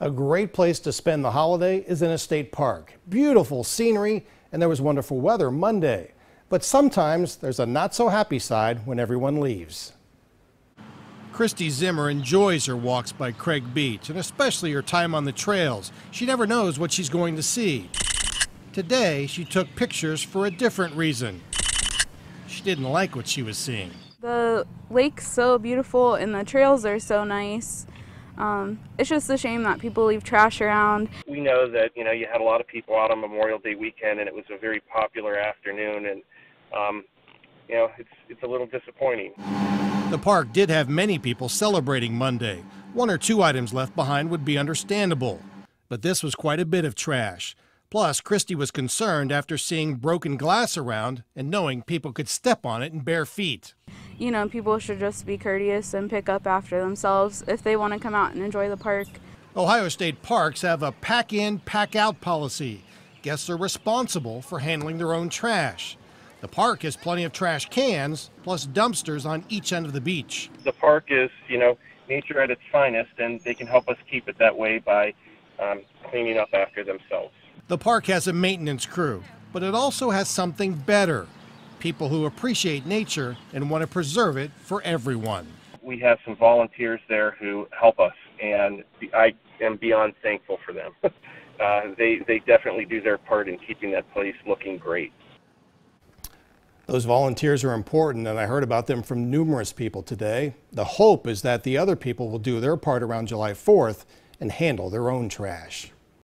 A great place to spend the holiday is in a state park. Beautiful scenery, and there was wonderful weather Monday. But sometimes there's a not so happy side when everyone leaves. Christy Zimmer enjoys her walks by Craig Beach, and especially her time on the trails. She never knows what she's going to see. Today, she took pictures for a different reason. She didn't like what she was seeing. The lake's so beautiful and the trails are so nice. Um, it's just a shame that people leave trash around. We know that you know you had a lot of people out on Memorial Day weekend, and it was a very popular afternoon, and um, you know it's it's a little disappointing. The park did have many people celebrating Monday. One or two items left behind would be understandable, but this was quite a bit of trash. Plus, Christy was concerned after seeing broken glass around and knowing people could step on it in bare feet. You know, people should just be courteous and pick up after themselves if they want to come out and enjoy the park. Ohio State parks have a pack in, pack out policy. Guests are responsible for handling their own trash. The park has plenty of trash cans, plus dumpsters on each end of the beach. The park is, you know, nature at its finest, and they can help us keep it that way by um, cleaning up after themselves. The park has a maintenance crew, but it also has something better people who appreciate nature and want to preserve it for everyone. We have some volunteers there who help us, and I am beyond thankful for them. uh, they, they definitely do their part in keeping that place looking great. Those volunteers are important, and I heard about them from numerous people today. The hope is that the other people will do their part around July 4th and handle their own trash.